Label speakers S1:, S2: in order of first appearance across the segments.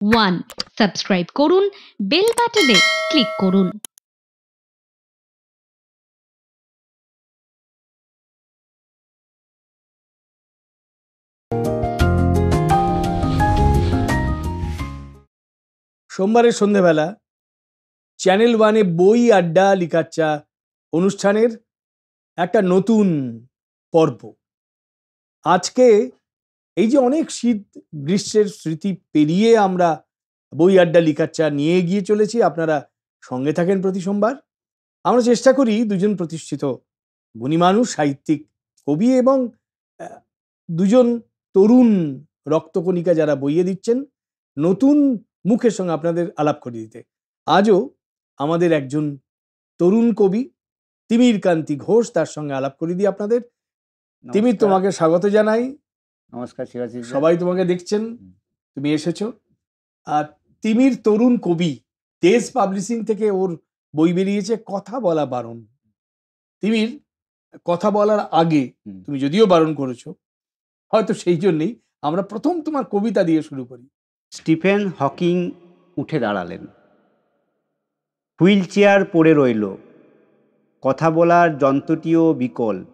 S1: One subscribe করুন bell বাটনে click করুন।
S2: সোমবারের সন্ধেবেলা চ্যানেল ওয়ানে বই, আড্ডা লিকাচ্চা অনুষ্ঠানের একটা নতুন পর্ব। আজকে এই যে অনেক শীত গ্রীষ্মের স্মৃতি পেরিয়ে আমরা বই আড্ডা লিকাচ্চা নিয়ে গিয়ে চলেছি। আপনারা সঙ্গে থাকেন প্রতি সোমবার। আমরা চেষ্টা করি দুজন প্রতিষ্ঠিত গুণী মানুষ সাহিত্যিক কবি এবং দুজন তরুণ রক্তকণিকা যারা বইয়ে দিচ্ছেন নতুন মুখের সঙ্গে আপনাদের আলাপ করে দিতে। আজও আমাদের একজন তরুণ কবি তিমির কান্তি ঘোষ তার সঙ্গে আলাপ করে দিই আপনাদের। তিমির তোমাকে স্বাগত জানাই।
S3: নমস্কার শিবাশিস
S2: সবাই তোমাকে দেখছেন। তুমি এসেছ। আর তিমির তরুণ কবি তেজ পাবলিশিং থেকে ওর বই বেরিয়েছে কথা বলা বারণ। তিমির কথা বলার আগে তুমি যদিও বারণ করেছ হয়তো সেই জন্যই আমরা প্রথম তোমার কবিতা দিয়ে শুরু করি।
S3: স্টিফেন হকিং উঠে দাঁড়ালেন। হুইল চেয়ার পড়ে রইল। কথা বলার যন্ত্রটিও বিকল।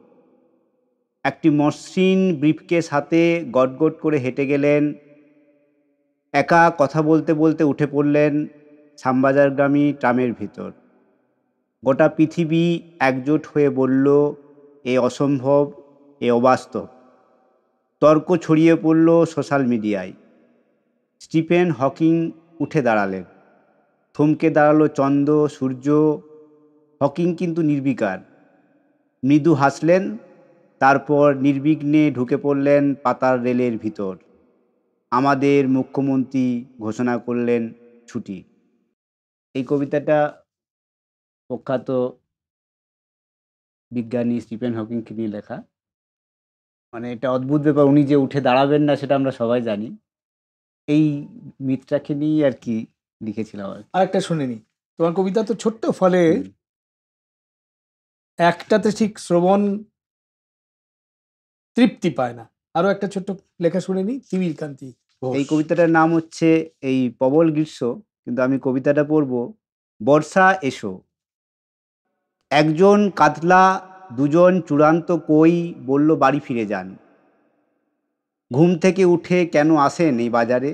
S3: একটি মসৃণ ব্রিফকেস হাতে গটগট করে হেঁটে গেলেন। একা কথা বলতে বলতে উঠে পড়লেন শ্যামবাজারগামী ট্রামের ভিতর। গোটা পৃথিবী একজোট হয়ে বলল, এ অসম্ভব, এ অবাস্তব। তর্ক ছড়িয়ে পড়ল সোশ্যাল মিডিয়ায়। স্টিফেন হকিং উঠে দাঁড়ালেন। থমকে দাঁড়াল চন্দ্র, সূর্য। হকিং কিন্তু নির্বিকার। মৃদু হাসলেন তারপর নির্বিঘ্নে ঢুকে পড়লেন পাতার রেলের ভিতর। আমাদের মুখ্যমন্ত্রী ঘোষণা করলেন ছুটি। এই কবিতাটা প্রখ্যাত বিজ্ঞানী স্টিফেন হকিংকে নিয়ে লেখা। মানে এটা অদ্ভুত ব্যাপার উনি যে উঠে দাঁড়াবেন না সেটা আমরা সবাই জানি। এই মিথটাকে নিয়েই আর কি লিখেছিলাম আর একটা
S2: আরেকটা শুনে নি। তোমার কবিতা তো ছোট্ট ফলে একটাতে ঠিক শ্রবণ তৃপ্তি পায় না। আরও একটা ছোট্ট লেখা শুনে নি তিমির কান্তি
S3: এই কবিতাটার নাম হচ্ছে এই প্রবল গ্রীষ্ম, কিন্তু আমি কবিতাটা পড়ব, বর্ষা এসো। একজন কাতলা, দুজন চূড়ান্ত কই বলল বাড়ি ফিরে যান। ঘুম থেকে উঠে কেন আসেন এই বাজারে?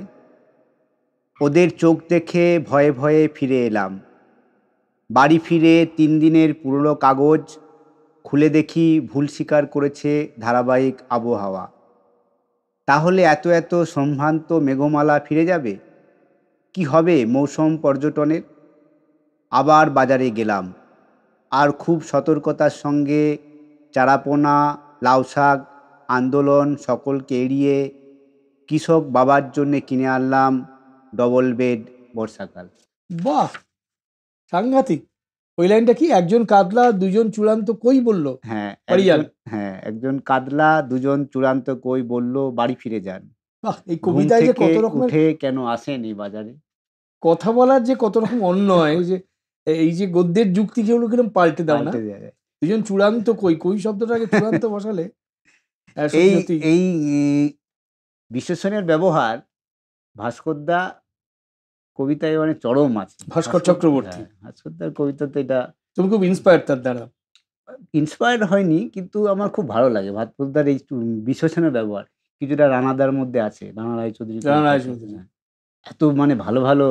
S3: ওদের চোখ দেখে ভয়ে ভয়ে ফিরে এলাম। বাড়ি ফিরে তিন দিনের পুরনো কাগজ খুলে দেখি ভুল স্বীকার করেছে ধারাবাহিক আবহাওয়া। তাহলে এত এত সম্ভ্রান্ত মেঘমালা ফিরে যাবে? কি হবে মৌসুম পর্যটনের? আবার বাজারে গেলাম। আর খুব সতর্কতার সঙ্গে চারাপোনা, লাউ শাক, আন্দোলন সকলকে এড়িয়ে কৃষক বাবার জন্য কিনে আনলাম ডবল বেড বর্ষাকাল।
S2: বাহ! সাংঘাতিক। ওই লাইনটা কি? একজন কাতলা দুজন চূড়ান্ত কই বলল?
S3: হ্যাঁ হ্যাঁ একজন কাদলা দুজন চূড়ান্ত কই বলল বাড়ি ফিরে যান।
S2: এই কবিতায় যে কত রকমের
S3: উঠে কেন আসেন এই বাজারে?
S2: কথা বলার যে কত রকম অন্যয় এই যে এই যে গদ্যের যুক্তি যেগুলো কীরকম পাল্টে দাও না। দুজন চূড়ান্ত কই? কই শব্দটাকে চূড়ান্ত বসালে?
S3: এই
S2: সত্যি।
S3: এই ই, বিশেষণের ব্যবহার ভাস্করদা কবিতায় মানে চরম আছে
S2: ভাস্কর চক্রবর্তী।
S3: হ্যাঁ, ভাস্করদার কবিতাতে এটা
S2: তুমি খুব ইন্সপায়ার তার দ্বারা
S3: ইন্সপায়ার্ড হয়নি কিন্তু আমার খুব ভালো লাগে ভাস্করদার এই বিশেষণের ব্যবহার কিছুটা রানাদার মধ্যে আছে রানা রায়চৌধুরী
S2: রানা রায়চৌধুরী।
S3: হ্যাঁ। এত মানে ভালো ভালো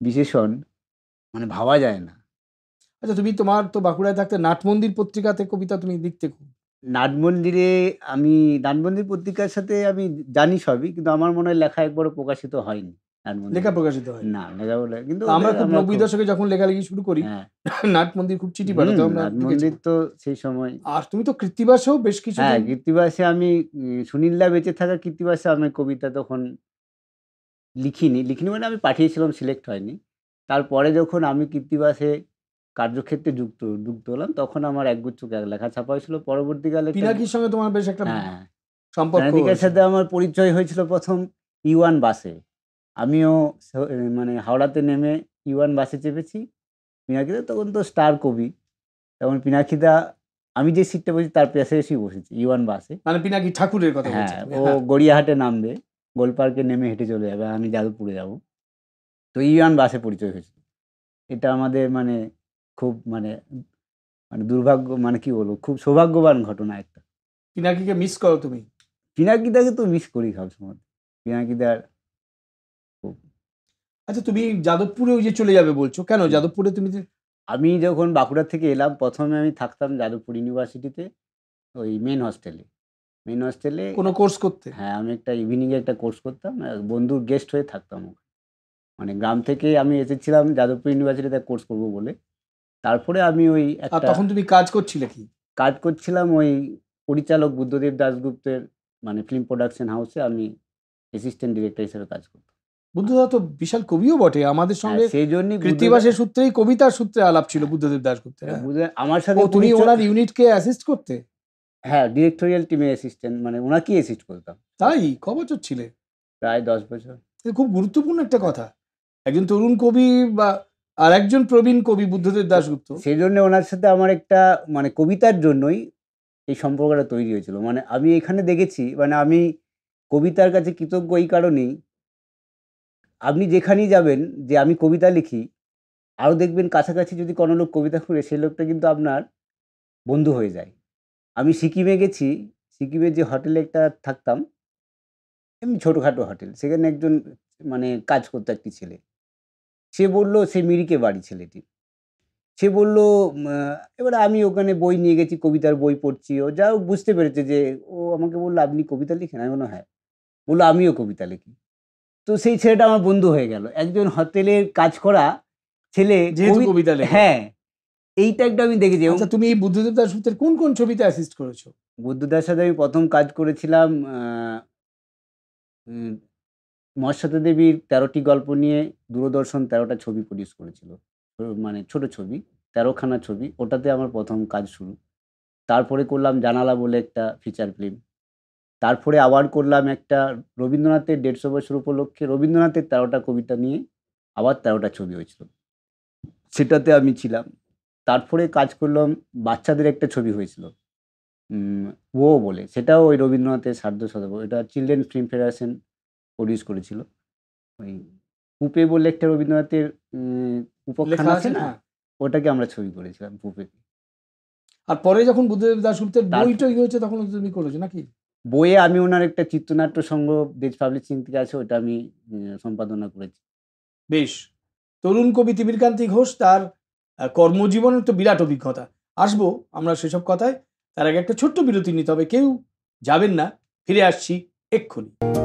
S3: বিশেষণ মানে ভাবা যায় না
S2: আচ্ছা তুমি তোমার তো বাঁকুড়ায় থাকতে নাটমন্দির পত্রিকাতে কবিতা তুমি লিখতে খুব
S3: নাটমন্দিরে আমি নাটমন্দির পত্রিকার সাথে আমি জানি সবই কিন্তু আমার মনে হয় লেখা একবারও প্রকাশিত হয়নি।
S2: লেখা প্রকাশিত হয়।
S3: না লেখা বলে কিন্তু
S2: আমরা খুব নব্বই দশকে যখন লেখালেখি শুরু করি
S3: হ্যাঁ।
S2: নাট মন্দির খুব চিঠি পাঠাতো
S3: হুম, নাট মন্দির তো সেই সময়
S2: আর তুমি তো কৃত্তিবাসেও বেশ কিছু
S3: হ্যাঁ কীর্তিবাসে আমি সুনীলদা বেঁচে থাকা কীর্তিবাসে আমি কবিতা তখন লিখিনি। লিখিনি মানে আমি পাঠিয়েছিলাম সিলেক্ট হয়নি। তারপরে যখন আমি কীর্তিবাসে কার্যক্ষেত্রে যুক্ত যুক্ত হলাম তখন আমার একগুচ্ছ লেখা ছাপা হয়েছিল। পরবর্তীকালে
S2: পিনাকির সঙ্গে তোমার বেশ একটা
S3: হ্যাঁ।
S2: সম্পর্ক
S3: সাথে আমার পরিচয় হয়েছিল প্রথম ইউয়ান বাসে। আমিও মানে হাওড়াতে নেমে ইউয়ান বাসে চেপেছি। পিনাকিদা তখন তো স্টার কবি। তখন পিনাকিদা আমি যে সিটটা বসেছি তার পাশে এসেই বসেছি ইউয়ান বাসে।
S2: মানে পিনাকি ঠাকুরের কথা
S3: হ্যাঁ ও গড়িয়াহাটে নামবে গোলপার্কে নেমে হেঁটে চলে যাবে আমি যাদবপুরে যাব। তো ইউয়ান বাসে পরিচয় হয়েছিল এটা আমাদের মানে খুব মানে মানে দুর্ভাগ্য মানে কি বলব খুব সৌভাগ্যবান ঘটনা একটা।
S2: পিনাকিকে মিস করো তুমি?
S3: পিনাকিদাকে তো মিস করি সবসময়। পিনাকিদার
S2: আচ্ছা তুমি যাদবপুরে ওই যে চলে যাবে বলছো। কেন? যাদবপুরে তুমি
S3: আমি যখন বাঁকুড়া থেকে এলাম প্রথমে আমি থাকতাম যাদবপুর ইউনিভার্সিটিতে ওই মেন হস্টেলে মেন হস্টেলে
S2: কোনো কোর্স করতে?
S3: হ্যাঁ আমি একটা ইভিনিং এ একটা কোর্স করতাম বন্ধুর গেস্ট হয়ে থাকতাম ওখানে। মানে গ্রাম থেকে আমি এসেছিলাম যাদবপুর ইউনিভার্সিটিতে কোর্স করব বলে। তারপরে আমি ওই
S2: তখন তুমি কাজ করছিলে কি?
S3: কাজ করছিলাম ওই পরিচালক বুদ্ধদেব দাশগুপ্তের মানে ফিল্ম প্রোডাকশন হাউসে আমি অ্যাসিস্ট্যান্ট ডিরেক্টর হিসেবে কাজ করতাম।
S2: বুদ্ধদা তো বিশাল কবিও বটে। আমাদের সঙ্গে
S3: হ্যাঁ, সেই জন্যই
S2: কৃত্তিবাসের সূত্রেই কবিতার সূত্রে আলাপ ছিল বুদ্ধদেব দাশগুপ্তের। হ্যাঁ।
S3: আমার সাথে
S2: তুমি ওনার ইউনিটকে অ্যাসিস্ট করতে?
S3: হ্যাঁ ডিরেক্টোরিয়াল টিমে অ্যাসিস্ট্যান্ট মানে ওনাকে অ্যাসিস্ট করতাম।
S2: তাই? ক বছর ছিলে?
S3: প্রায় দশ বছর।
S2: খুব গুরুত্বপূর্ণ একটা কথা। একজন তরুণ কবি বা আর একজন প্রবীণ কবি বুদ্ধদেব দাশগুপ্ত।
S3: সেই জন্য ওনার সাথে আমার একটা মানে কবিতার জন্যই এই সম্পর্কটা তৈরি হয়েছিল। মানে আমি এখানে দেখেছি মানে আমি কবিতার কাছে কৃতজ্ঞ এই কারণেই আপনি যেখানেই যাবেন, যে আমি কবিতা লিখি, আরও দেখবেন কাছাকাছি যদি কোনো লোক কবিতা করে সেই লোকটা কিন্তু আপনার বন্ধু হয়ে যায়। আমি সিকিমে গেছি সিকিমে যে হোটেলে একটা থাকতাম, এমনি ছোটোখাটো হোটেল, সেখানে একজন মানে কাজ করতো একটি ছেলে। সে বলল, সে মিরিকে বাড়ি ছেলেটি। সে বলল এবার আমি ওখানে বই নিয়ে গেছি, কবিতার বই পড়ছি। ও যা বুঝতে পেরেছে যে ও আমাকে বলল, আপনি কবিতা লিখেন? আমি বললাম হ্যাঁ। বলল, আমিও কবিতা লিখি। তো সেই ছেলেটা আমার বন্ধু হয়ে গেল। একজন হোটেলের কাজ করা ছেলে
S2: কবিতা
S3: হ্যাঁ এইটা একটা আমি দেখেছি এবং
S2: আচ্ছা তুমি এই বুদ্ধদেব দাশগুপ্তের কোন কোন ছবিতে অ্যাসিস্ট করেছ?
S3: বুদ্ধদার সাথে আমি প্রথম কাজ করেছিলাম মহাশ্বেতা দেবীর তেরোটি গল্প নিয়ে দূরদর্শন তেরোটা ছবি প্রডিউস করেছিল। মানে ছোট ছবি তেরোখানা ছবি ওটাতে আমার প্রথম কাজ শুরু। তারপরে করলাম জানালা বলে একটা ফিচার ফিল্ম তারপরে আবার করলাম একটা রবীন্দ্রনাথের দেড়শো বছর উপলক্ষে রবীন্দ্রনাথের তেরোটা কবিতা নিয়ে আবার তেরোটা ছবি হয়েছিল। সেটাতে আমি ছিলাম। তারপরে কাজ করলাম বাচ্চাদের একটা ছবি হয়েছিল। ও বলে সেটাও ওই রবীন্দ্রনাথের সার্ধ শতক এটা চিলড্রেন ফিল্ম ফেডারেশন প্রডিউস করেছিল। ওই পুপে বলে একটা রবীন্দ্রনাথের উপখ্যান আছে না
S2: হ্যাঁ।
S3: ওটাকে আমরা ছবি করেছিলাম পুপে
S2: আর পরে যখন বুদ্ধদেব দাশগুপ্তের
S3: তার-
S2: বইটই হয়েছে তখন তুমি করেছ নাকি?
S3: বইয়ে আমি ওনার একটা চিত্রনাট্য সংঘ দেশ পাবলিশিং থেকে আছে ওটা আমি সম্পাদনা করেছি।
S2: বেশ। তরুণ কবি তিমিরকান্তি ঘোষ, তার কর্মজীবনের তো বিরাট অভিজ্ঞতা। আসব আমরা সেসব কথায়। তার আগে একটা ছোট্ট বিরতি নিতে হবে। কেউ যাবেন না। ফিরে আসছি এক্ষুনি।